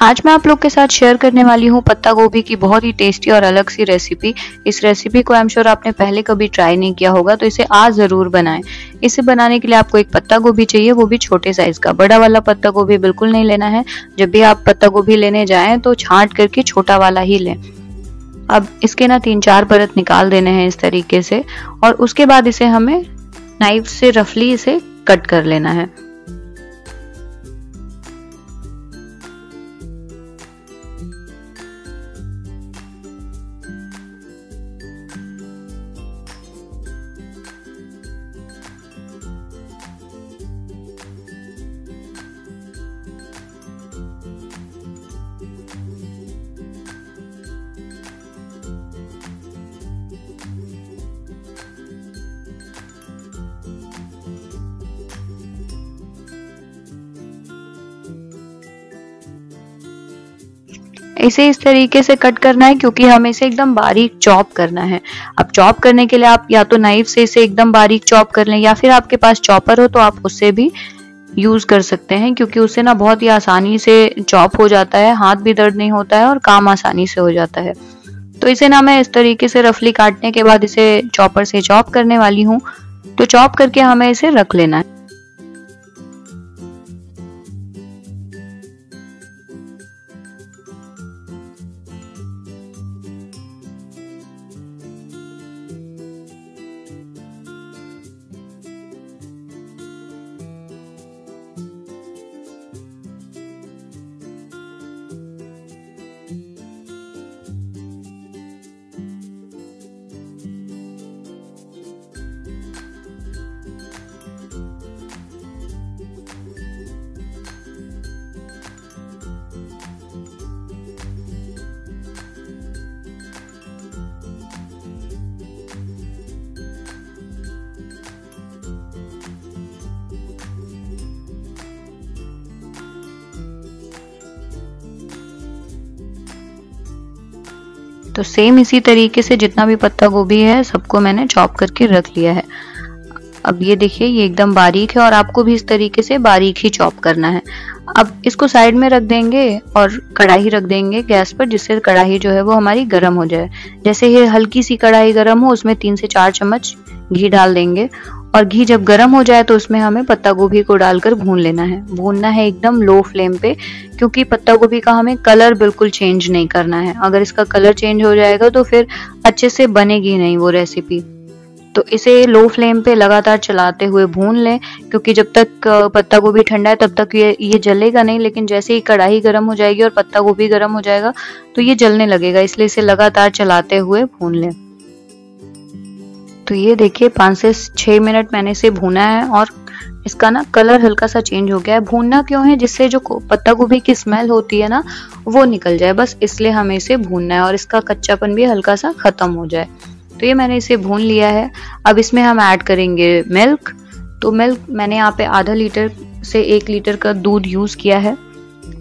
आज मैं आप लोग के साथ शेयर करने वाली हूँ पत्ता गोभी की बहुत ही टेस्टी और अलग सी रेसिपी इस रेसिपी को आई एम श्योर आपने पहले कभी ट्राई नहीं किया होगा तो इसे आज ज़रूर बनाएँ। इसे बनाने के लिए आपको एक पत्ता गोभी चाहिए, वो भी छोटे साइज़ का। बड़ा वाला पत्ता गोभी बिल्कुल नहीं लेना है। जब भी आप पत्ता गोभी लेने जाएँ तो छांट करके छोटा वाला ही लें। अब इसके ना तीन चार परत निकाल देने हैं इस तरीके से, और उसके बाद इसे हमें नाइफ से रफली इसे कट कर लेना है। इसे इस तरीके से कट करना है क्योंकि हमें इसे एकदम बारीक चॉप करना है। अब चॉप करने के लिए आप या तो नाइफ से इसे एकदम बारीक चॉप कर लें या फिर आपके पास चॉपर हो तो आप उससे भी यूज़ कर सकते हैं क्योंकि उससे ना बहुत ही आसानी से चॉप हो जाता है, हाथ भी दर्द नहीं होता है और काम आसानी से हो जाता है। तो इसे ना मैं इस तरीके से रफली काटने के बाद इसे चॉपर से चॉप करने वाली हूँ। तो चॉप करके हमें इसे रख लेना है। तो सेम इसी तरीके से जितना भी पत्ता गोभी है, सबको मैंने चॉप करके रख लिया है। अब ये देखिए, ये एकदम बारीक है और आपको भी इस तरीके से बारीक ही चॉप करना है। अब इसको साइड में रख देंगे और कढ़ाई रख देंगे गैस पर, जिससे कढ़ाई जो है वो हमारी गर्म हो जाए। जैसे ये हल्की सी कढ़ाई गर्म हो, उसमें तीन से चार चम्मच घी डाल देंगे। और घी जब गर्म हो जाए तो उसमें हमें पत्ता गोभी को डालकर भून लेना है। भूनना है एकदम लो फ्लेम पे, क्योंकि पत्ता गोभी का हमें कलर बिल्कुल चेंज नहीं करना है। अगर इसका कलर चेंज हो जाएगा तो फिर अच्छे से बनेगी नहीं वो रेसिपी। तो इसे लो फ्लेम पे लगातार चलाते हुए भून लें, क्योंकि जब तक पत्ता गोभी ठंडा है, तब तक ये ये जलेगा नहीं, लेकिन जैसे ही कढ़ाई गर्म हो जाएगी और पत्ता गोभी गर्म हो जाएगा तो ये जलने लगेगा, इसलिए इसे लगातार चलाते हुए भून लें। तो ये देखिए, पाँच से छः मिनट मैंने इसे भूना है, और इसका ना कलर हल्का सा चेंज हो गया है। भूनना क्यों है? जिससे जो पत्ता गोभी की स्मेल होती है ना, वो निकल जाए। बस इसलिए हमें इसे भूनना है, और इसका कच्चापन भी हल्का सा खत्म हो जाए। तो ये मैंने इसे भून लिया है। अब इसमें हम ऐड करेंगे मिल्क तो मिल्क मैंने यहाँ पे आधा लीटर से एक लीटर का दूध यूज़ किया है।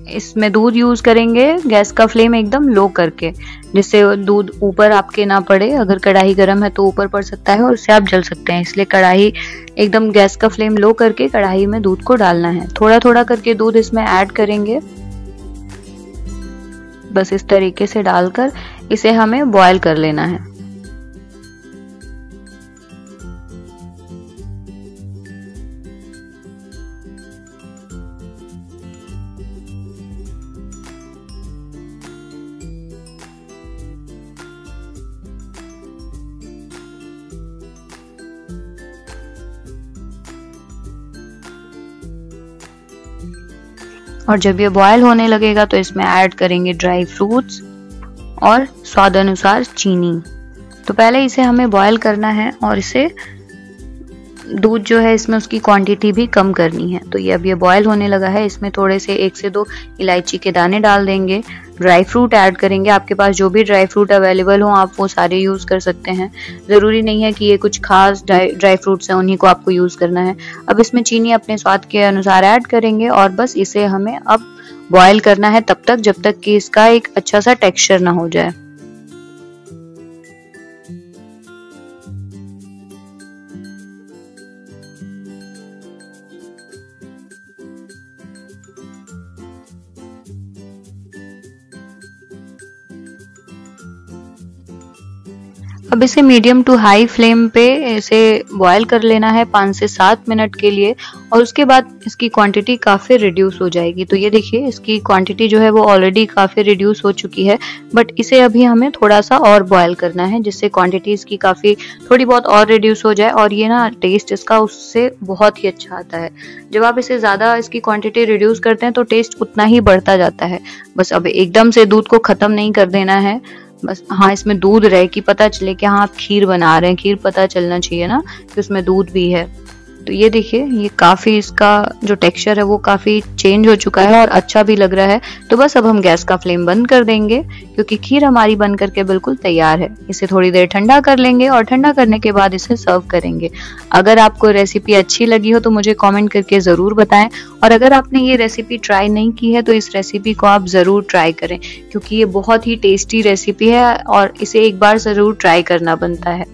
इसमें दूध यूज़ करेंगे, गैस का फ्लेम एकदम लो करके, जिससे दूध ऊपर आपके ना पड़े। अगर कढ़ाई गर्म है तो ऊपर पड़ सकता है और उससे आप जल सकते हैं। इसलिए कढ़ाई एकदम गैस का फ्लेम लो करके कढ़ाई में दूध को डालना है। थोड़ा थोड़ा करके दूध इसमें ऐड करेंगे। बस इस तरीके से डालकर इसे हमें बॉयल कर लेना है। और जब ये बॉयल होने लगेगा तो इसमें ऐड करेंगे ड्राई फ्रूट्स और स्वाद अनुसार चीनी। तो पहले इसे हमें बॉयल करना है और इसे दूध जो है इसमें उसकी क्वांटिटी भी कम करनी है। तो ये अब ये बॉयल होने लगा है, इसमें थोड़े से एक से दो इलायची के दाने डाल देंगे। ड्राई फ्रूट ऐड करेंगे, आपके पास जो भी ड्राई फ्रूट अवेलेबल हो, आप वो सारे यूज़ कर सकते हैं। ज़रूरी नहीं है कि ये कुछ खास ड्राई फ्रूट्स हैं, उन्हीं को आपको यूज़ करना है। अब इसमें चीनी अपने स्वाद के अनुसार ऐड करेंगे और बस इसे हमें अब बॉयल करना है तब तक, जब तक कि इसका एक अच्छा सा टेक्सचर ना हो जाए। अब इसे मीडियम टू हाई फ्लेम पे इसे बॉयल कर लेना है पाँच से सात मिनट के लिए और उसके बाद इसकी क्वांटिटी काफ़ी रिड्यूस हो जाएगी। तो ये देखिए, इसकी क्वांटिटी जो है वो ऑलरेडी काफ़ी रिड्यूस हो चुकी है बट इसे अभी हमें थोड़ा सा और बॉयल करना है, जिससे क्वांटिटी इसकी काफ़ी थोड़ी बहुत और रिड्यूस हो जाए और ये ना टेस्ट इसका उससे बहुत ही अच्छा आता है। जब आप इसे ज़्यादा इसकी क्वांटिटी रिड्यूस करते हैं तो टेस्ट उतना ही बढ़ता जाता है। बस अब एकदम से दूध को ख़त्म नहीं कर देना है। बस हाँ इसमें दूध रहे कि पता चले कि हाँ आप खीर बना रहे हैं, खीर पता चलना चाहिए ना कि उसमें दूध भी है। तो ये देखिए, ये काफ़ी इसका जो टेक्सचर है, वो काफ़ी चेंज हो चुका है और अच्छा भी लग रहा है। तो बस अब हम गैस का फ्लेम बंद कर देंगे, क्योंकि खीर हमारी बन करके बिल्कुल तैयार है। इसे थोड़ी देर ठंडा कर लेंगे और ठंडा करने के बाद इसे सर्व करेंगे। अगर आपको रेसिपी अच्छी लगी हो तो मुझे कॉमेंट करके ज़रूर बताएँ। और अगर आपने ये रेसिपी ट्राई नहीं की है तो इस रेसिपी को आप ज़रूर ट्राई करें, क्योंकि ये बहुत ही टेस्टी रेसिपी है और इसे एक बार ज़रूर ट्राई करना बनता है।